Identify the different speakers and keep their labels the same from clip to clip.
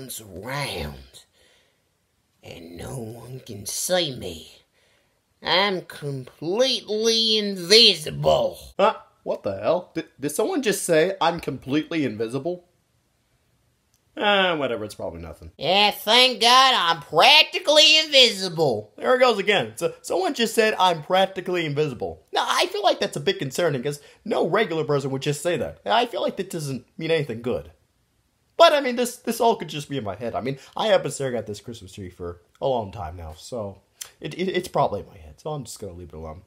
Speaker 1: one's around. And no one can see me. I'm completely invisible.
Speaker 2: Huh? What the hell? Did, did someone just say I'm completely invisible? Eh, whatever, it's probably nothing.
Speaker 1: Yeah, thank God I'm practically invisible.
Speaker 2: There it goes again. So, someone just said I'm practically invisible. Now, I feel like that's a bit concerning because no regular person would just say that. I feel like that doesn't mean anything good. But I mean, this this all could just be in my head. I mean, I have been staring at this Christmas tree for a long time now, so it, it it's probably in my head. So I'm just gonna leave it alone.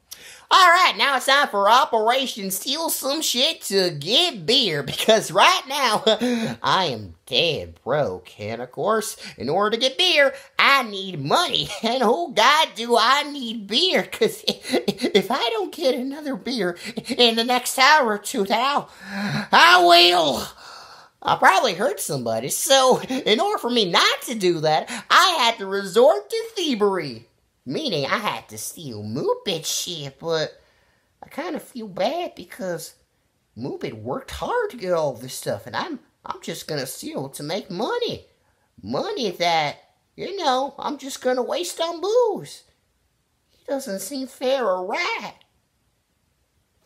Speaker 1: All right, now it's time for Operation Steal Some Shit to get beer because right now I am dead broke. And of course, in order to get beer, I need money. And oh God, do I need beer because if I don't get another beer in the next hour or two, now I will. I'll probably hurt somebody. So, in order for me not to do that, I had to resort to thievery. Meaning I had to steal Moopit shit, but I kind of feel bad because Moopit worked hard to get all this stuff, and I'm I'm just gonna steal to make money. Money that, you know, I'm just gonna waste on booze. He doesn't seem fair or right.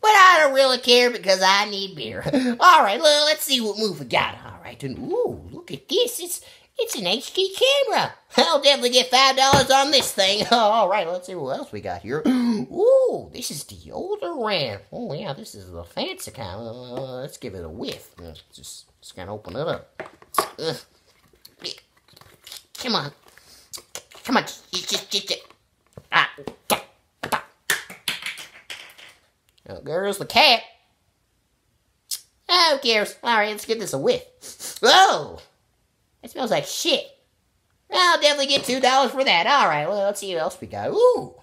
Speaker 1: But I don't really care because I need beer. All right, well, let's see what move we got. All right, and ooh, look at this. It's it's an HD camera. I'll definitely get five dollars on this thing. All right, let's see what else we got here. Ooh, this is the older RAM. Oh yeah, this is the fancy kind. Uh, let's give it a whiff. Uh, Just just gonna open it up. Uh, come on, come on, just just just. just- ah. Oh, there's the cat. Oh, who cares? All right, let's give this a whiff. Whoa, it smells like shit. I'll definitely get two dollars for that. All right, well, let's see what else we got. Ooh,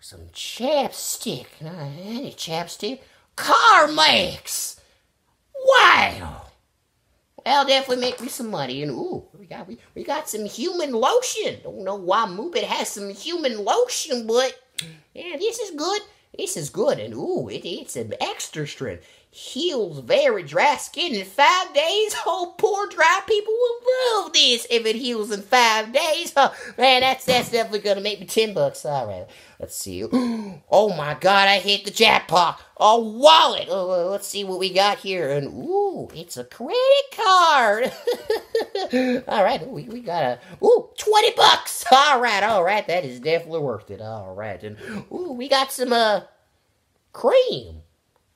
Speaker 1: some chapstick. Uh, any chapstick? Carmex. Wow. That'll definitely make me some money. And ooh, we got we, we got some human lotion. Don't know why Moopit has some human lotion, but yeah, this is good. This is good. And ooh, it, it's an extra strength. Heals very dry skin in five days. Oh, poor dry people will love this if it heals in five days. Oh, man, that's that's definitely gonna make me ten bucks. All right, let's see. Oh my God, I hit the jackpot. A wallet. Oh, let's see what we got here. And ooh, it's a credit card. all right, we, we got a ooh twenty bucks. All right, all right, that is definitely worth it. All right, and ooh, we got some uh cream.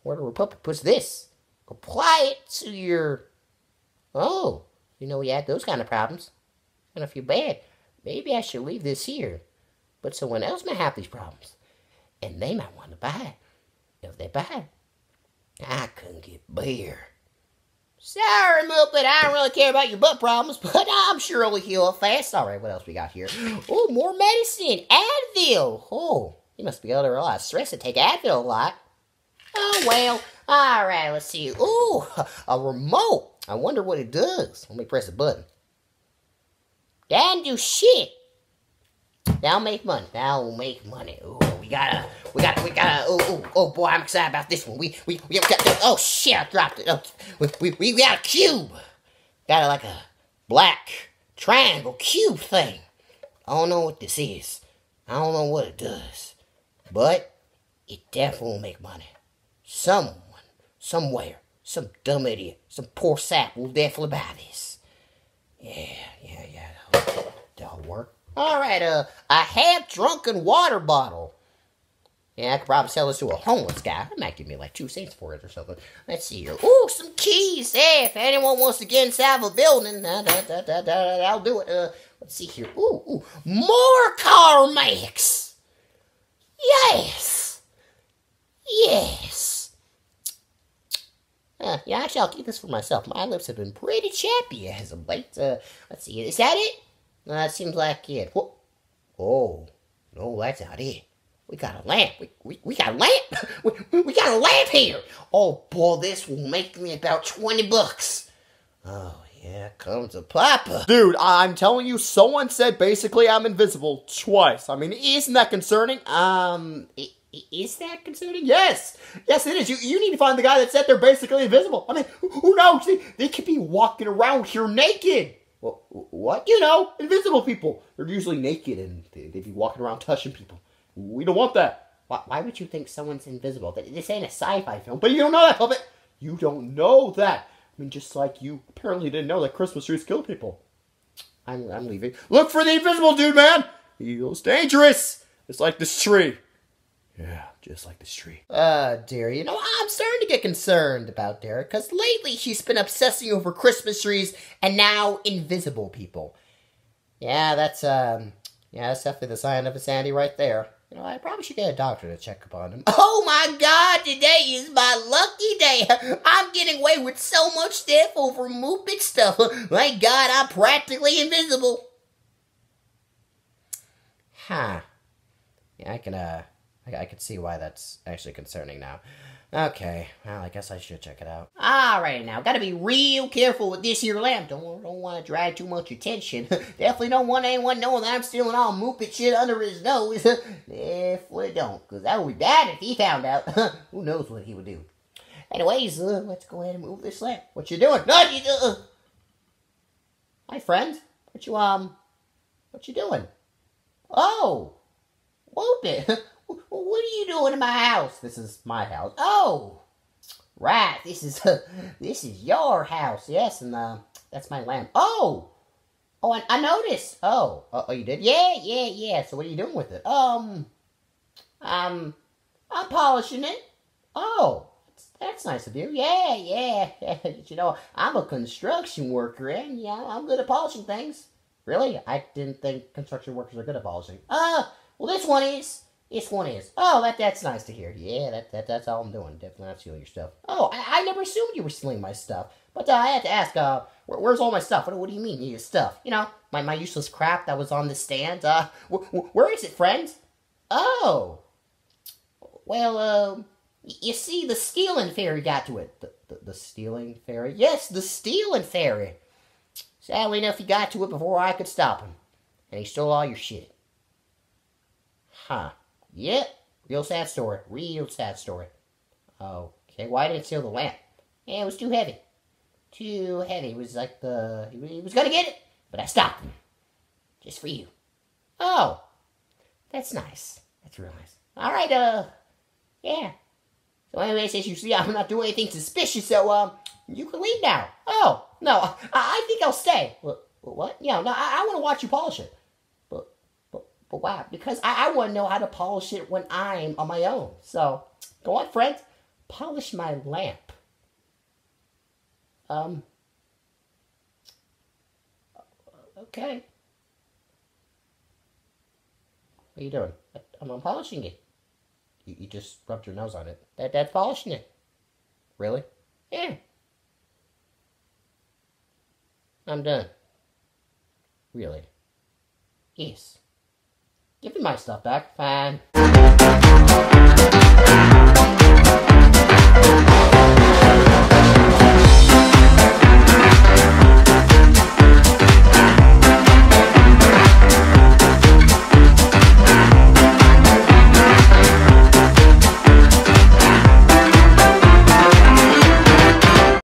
Speaker 1: Where the Republic puts this? Apply it to your. Oh, you know we had those kind of problems. And if you're bad. Maybe I should leave this here. But someone else may have these problems, and they might want to buy it. If they buy it, I couldn't get beer. Sorry, Muppet, I don't really care about your butt problems, but I'm sure it'll heal up fast. All right, what else we got here? Oh, more medicine. Advil. Oh, you must be under a lot of stress to take Advil a lot. Oh, well. All right, let's see. Ooh, a remote. I wonder what it does. Let me press a button. Doesn't do shit. Now make money. Now make money. Ooh, we gotta, we gotta, we gotta. Oh, oh, oh boy, I'm excited about this one. We, we, we. Oh shit, I dropped it. Oh, we, we, we got a cube. Got a, like a black triangle cube thing. I don't know what this is. I don't know what it does, but it definitely will make money. Someone, somewhere, some dumb idiot, some poor sap will definitely buy this. Yeah, yeah, yeah. That'll, that'll work. All right, uh, a half drunken water bottle. Yeah, I could probably sell this to a homeless guy. That might give me like two cents for it or something. Let's see here. Ooh, some keys. Hey, if anyone wants to get inside a building, da, da, da, da, da, I'll do it. Uh, let's see here. Ooh, ooh, more Carmex. Yes. Yes. Uh, yeah, actually, I'll keep this for myself. My lips have been pretty chappy as of late. Uh, let's see. Is that it? No, that seems like it. Whoa. Oh, no, that's not it. We got a lamp. We, we, we got a lamp. We, we got a lamp here. Oh, boy, this will make me about 20 bucks. Oh, yeah, comes a papa.
Speaker 2: Dude, I'm telling you, someone said basically I'm invisible twice. I mean, isn't that concerning?
Speaker 1: Um, is that concerning?
Speaker 2: Yes, yes, it is. You you need to find the guy that said they're basically invisible. I mean, who who knows? They, they could be walking around here naked. Well, what? You know, invisible people. They're usually naked and they- they'd be walking around touching people. We don't want that.
Speaker 1: Why, why would you think someone's invisible? This ain't a sci-fi film.
Speaker 2: But you don't know that, puppet. You don't know that. I mean, just like you apparently didn't know that Christmas trees kill people.
Speaker 1: I'm, I'm leaving.
Speaker 2: Look for the invisible dude, man. He dangerous. It's like this tree. Yeah, just like the tree.
Speaker 1: Uh, dear, you know, I'm starting to get concerned about Derek, because lately she's been obsessing over Christmas trees and now invisible people. Yeah, that's, um, yeah, that's definitely the sign of a Sandy right there. You know, I probably should get a doctor to check upon him. Oh my god, today is my lucky day! I'm getting away with so much stuff over Muppet stuff. Thank god I'm practically invisible. Huh. Yeah, I can, uh, I, I can see why that's actually concerning now. Okay, well, I guess I should check it out. Alright now, gotta be real careful with this here lamp. Don't, don't want to drag too much attention. Definitely don't want anyone knowing that I'm stealing all Muppet shit under his nose. Definitely don't, because that would be bad if he found out. Who knows what he would do. Anyways, uh, let's go ahead and move this lamp. What you doing? No, you, uh, Hi, friend. What you, um, what you doing? Oh, whoop it. What are you doing in my house? This is my house. Oh, right. This is this is your house. Yes, and uh, that's my lamp. Oh, oh, I, I noticed. Oh, oh, you did? Yeah, yeah, yeah. So what are you doing with it? Um, um, I'm polishing it. Oh, that's, that's nice of you. Yeah, yeah. you know, I'm a construction worker, and yeah, I'm good at polishing things. Really? I didn't think construction workers are good at polishing. Uh, well, this one is. This one is. Oh, that that's nice to hear. Yeah, that, that that's all I'm doing. Definitely not stealing your stuff. Oh, I, I never assumed you were stealing my stuff. But uh, I had to ask, uh, where, where's all my stuff? What, what do you mean, your stuff? You know, my, my useless crap that was on the stand. Uh, wh- wh- where is it, friend? Oh. Well, uh, you see, the stealing fairy got to it. The, the, the stealing fairy? Yes, the stealing fairy. Sadly enough, he got to it before I could stop him. And he stole all your shit. Huh. Yep. Real sad story. Real sad story. Okay, why did it steal the lamp? Yeah, it was too heavy. Too heavy. It was like the. He was- gonna get it, but I stopped him. Just for you. Oh. That's nice. That's real nice. Alright, uh. Yeah. So, anyway, since you see, I'm not doing anything suspicious, so, um, you can leave now. Oh, no, I, I think I'll stay. What? What? Yeah, no, I, I want to watch you polish it. Wow, because I, I want to know how to polish it when I'm on my own. So, go on, friend, polish my lamp. Um, okay. What are you doing? I'm, I'm polishing it. You, you just rubbed your nose on it. That, that's polishing it. Really? Yeah. I'm done. Really? Yes. Give me my stuff back, fan.